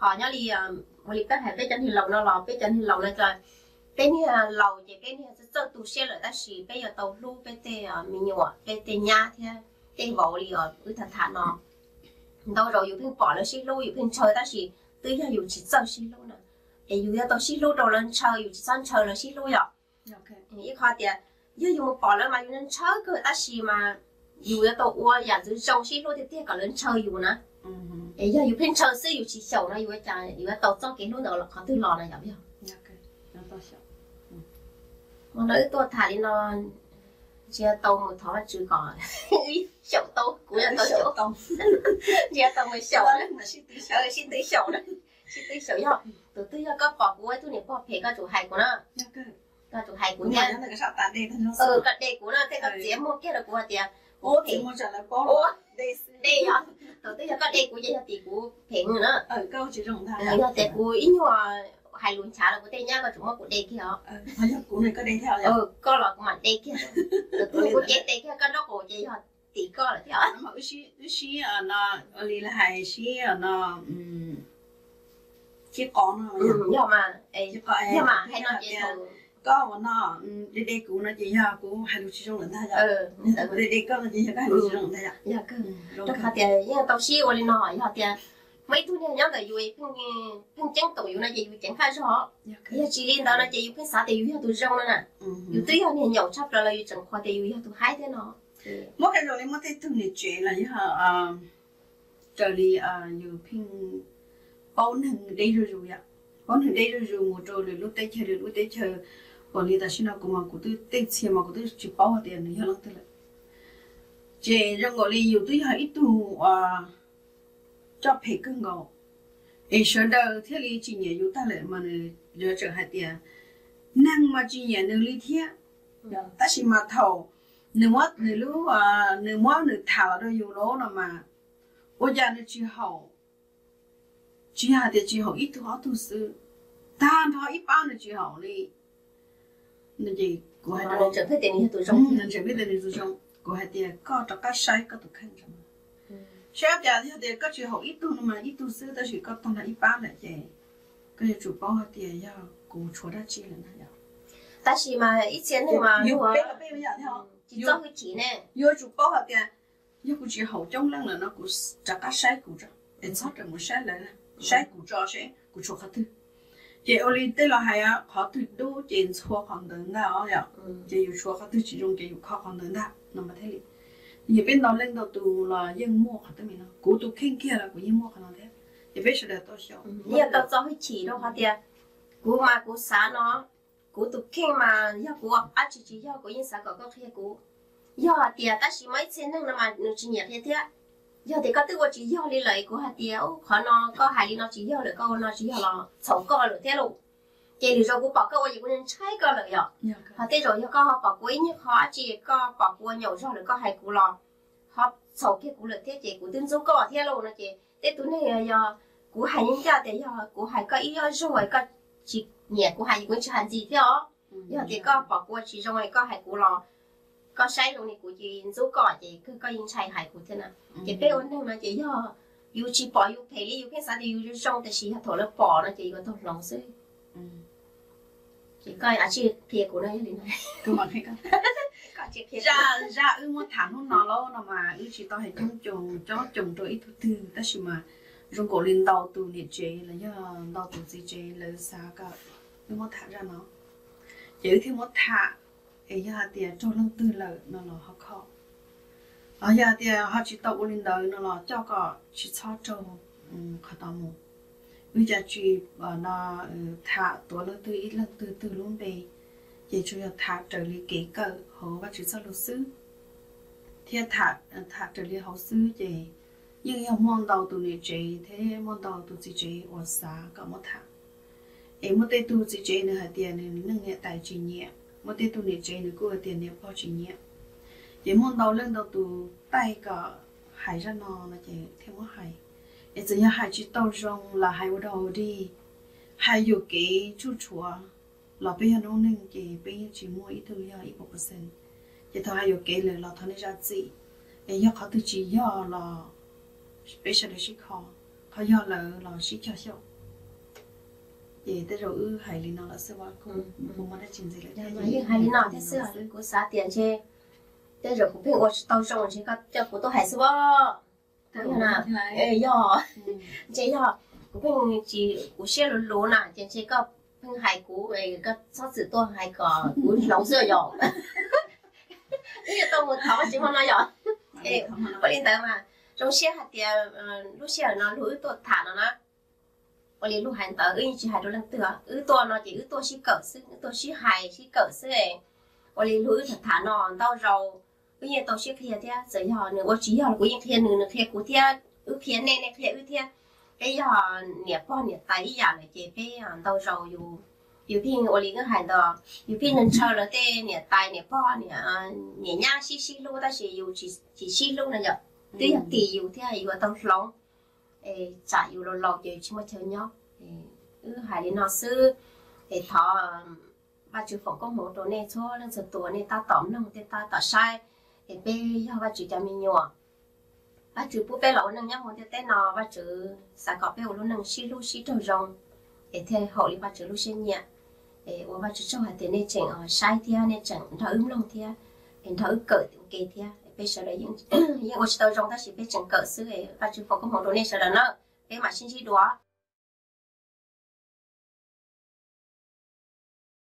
họ nhớ hanya ờ, một li ta hai pe chân thì lầu nó lò pe chân thì lầu nó trời pe ni lầu chỉ pe ni sẽ tự tu xe lại ta xì bây giờ tàu lu pe te mình nhỏ pe te nhà thì te vỗ thì ở cứ thật thật nó. Đâu rồi dù phim bỏ nó xì lu dù phim chơi ta xì tới giờ dù chỉ cho xì lu nè. Để dù giờ tàu xì lu đầu lên chơi dù chỉ sang chơi là xì lu rồi. Ok. Ít khoa tiền giờ dù một bỏ lên mà dù lên chơi cứ ta xì mà dù giờ tàu uo giờ dù trông xì lu thì tiền cả lên chơi dù nè ấy giờ yêu pin chờ xí yêu chỉ sầu nó yêu cha yêu tàu trong cái nút nào là khó lò này giống nhau nó tao sầu mà nói tôi thả đi nó chia tàu một thó chứ còn. Sầu tàu cũng là tàu sầu tàu chia tàu mới sầu đấy mà xin tí sầu xin tí sầu đấy xin tí sầu nhau từ từ giờ có bỏ cuối tôi niệm bỏ phê các chủ hay của nó. Các chủ hay của nhà ừ các đề của nó thế các chế mua kia là của tiền ô thì mua trả lại bỏ ô đây hả? Từ từ có đề của gì thì của phê nữa ừ câu chỉ dùng thay ừ đề của ít nhiều hai luôn chả là của tên nhá và chúng nó của đây kia ờ hay của này có đây theo ừ có là của mặt đây kia. Tụi của chế đây kia có nó của chế họ tỷ có là theo mà cái gì cái gì à nó lì là gì à nó chỉ con nó ừ nhưng mà nhưng mà hay nó chế có mà nó đi đi cũng nó chỉ ha cũng hai lúc chỉ trong lần thay ừ. Đi đi có nó chỉ ha hai lúc chỉ trong lần thay dạ cơ đó khá tiền nhưng tao xí qua lên nó hỏi họ tiền mấy thứ này nhớ là vui phun phun trắng tụ yêu này vui trắng khai số giờ chỉ liên đó là chỉ yêu phun xã thì yêu tụ rong nữa nè. Yêu tươi hơn thì nhậu chắp rồi là yêu chẳng khoa thì yêu tụ hai thế nó mỗi cái rồi mỗi cái thứ này chuyện là như hả trở đi à yêu phun bốn hình đây rồi rồi ạ bốn hình đây rồi rồi một rồi lúc tết chơi lúc tết chơi còn đi ta xin nó cũng mà cũng tôi tết xem mà cũng tôi chỉ bảo bao tiền nhiều lắm thế là chỉ rằng gọi là yêu tươi hay ít tu à cho phải cưng ngầu ấy sợ đâu thế lý chỉ nhớ yếu ta lại mà này giờ trở hại tiền năng mà chỉ nhớ nương lý thế ta chỉ mà thầu nương mất nương lú à nương mất nương thảo đâu yêu lố nào mà ôi già nương chỉ hậu chỉ hạt tiền chỉ hậu ít tu họ tu sư ta thọ ít bao nương chỉ hậu đi nương gì của hai đứa trở về tiền như tụi trong nương trở về tiền như tụi trong của hai tiền có cho cái sai có tụi khăn trong sáng giờ thì có chuyện học ít tu mà ít sư ta chỉ có là ba lại cái chủ bao hạt tiền ya cũng chúa đã chi là nó ta chỉ mà ít tiền này mà bé là bé bây giờ theo chỉ cho cái chỉ nè. yêu chủ bao hạt tiền yêu chỉ học trong lần là nó cũng chắc cả sai cũng cho để sao cho một sai lại là sai cũng cho sai cũng cho thứ chị đây đây là hay à họ tự đô tiền chua khoảng đơn đó ya chị yêu chua khách thứ chỉ dùng cái yêu khó khoảng đơn đó nằm mà thế giờ bên đó lên đầu tù là dân mua khá tới mình nó cú tù khen kia là của dân mua khá nó thế giờ bây giờ là tôi sợ giờ tao cho hơi chỉ đâu hả tiệt cú mà cú xả nó cú tù khen mà giờ cú à chỉ chỉ giờ cú dân xả có có kia cú giờ tiệt ta chỉ mấy 千 năng mà nó chỉ nhẹ thế thế giờ thì có tư của chỉ giờ đi lại của hả tiệt khó nó có hai đi nó chỉ giờ được câu nó chỉ giờ là xấu co được thế luôn. Chị thì rồi cũng bảo câu gì cũng nên trái cơ lợi rồi họ thế rồi có họ bảo quý như họ chỉ có bảo của nhiều rồi được có hai cú lo. Họ sau kia cú lợi thế chị cú tin số có thế luôn nó chị. Thế tụi này giờ cú hai nhân gia thế giờ cú hai có ý rồi có chỉ nhẹ cú hai cũng chỉ hành gì thế đó giờ thì có bảo của chỉ rồi có hai cú lo có sai luôn này cú chỉ số có chị cứ có yên chạy hai cú thế nào. Chị bé ôn này mà chị giờ yêu chỉ bỏ yêu phải đi yêu cái sao thì yêu trong thì chỉ thổi nó bỏ nó chỉ có thổi lòng xí chỉ coi à chị thiệt của nó thế này cơ. Mà hay con ra ra ư muốn thẳng nó lâu nó mà ư chỉ tao hay trồng trồng cho rồi ít thứ ta chỉ mà rong cổ lên đầu tu nhiệt chế là do đầu tu gì chế là xa cả ư muốn thả ra nó. Chỉ thì muốn thả ấy giờ thì cho lăng tư lợi nó là học khó ở ờ, giờ thì họ chỉ tàu lên đời, nó là cho cả chỉ cho trâu khá tao một bây giờ chỉ nó ừ, thả tổ lần tư, ít lần tư tư luôn về chỉ cho yếu thả trở lại kế cờ hồ và chỉ cho luật sư thì thả ờ, thả trở lại học sư chị nhưng mà mong đầu tụi này chị thế mong đầu tụi chị chị ở xa cả một thằng em một tay tụi chị chị nữa thì tiền nâng nhẹ tài chị nhẹ một tay tụ này chơi nữa cô tiền nếu bao chuyện nhẹ giờ mong đầu lên đầu tù, tay cả hải ra nó là chị thêm một hải ấy chỉ hải chỉ tàu rong là hai đầu đi. Hải có cái chút chúa là bây giờ nó nên cái bây giờ chỉ mua ít thôi ya ít một percent chỉ hải hay cái là là thằng này ra gì ấy ya khó tự chỉ ya là special chỉ khó. Khó ya là là chỉ cho số ye te ro u hai li na la se wa ko mo mo na chin zi la ya ye hai li na te che te ro ko pe o chi tao zhong che ka te ko to hai se wa ta na e yo che yo ko pe chi ko she lu che ka hai ku e ka sa zi hai ka ku long se yo cái tao một thảo chỉ không nói giỏi ê có mà. Trong xe hạt tiền lúc xe nó lũ tôi thả nó nó 我连路还得因只还都能得嗯多呢就嗯多是狗是多是海是狗是诶我连路thật thả nó đau rầu cái gì tao sẽ kia thế giờ giờ nữa 我只要我一天nữa nữa kia của thế ư kia này này kia ư thế cái giờ nhiệt bao nhiệt tay giờ là chế bé đâu rồi dù dù pin ở lý cái hải đó dù pin nên chờ là tê nhiệt tay nhiệt bao nhiệt nhiệt nhang xí xí luôn ta chỉ dù chỉ chỉ xí luôn này giờ tuy là tỷ dù thế dù tao lòng chạy trả dù lo lo giờ chỉ mà chờ nhau ư hải lý nó sư. Thì thọ ba chú phòng có một đồ này cho nên sự tuổi này ta tóm nó một ta ta sai. Thì bé giờ ba chú cho mình nhỏ ba chú bố bê lẩu nâng nhá một tên nó ba chú sa cọp bé luôn nâng xí lu xí trâu rồng, để theo hậu li ba chú lu xí nhẹ. Để ô ba chú trong hạt tiền này chỉnh ở ờ, sai thia này chỉnh thở ứng lòng thia. Hình thở cỡ tiểu kê thia bây giờ là những những ô trâu rong ta chỉ biết chẳng cỡ xứ ấy ba chữ phòng có một đồ này sợ là nó bé mà xin chỉ đó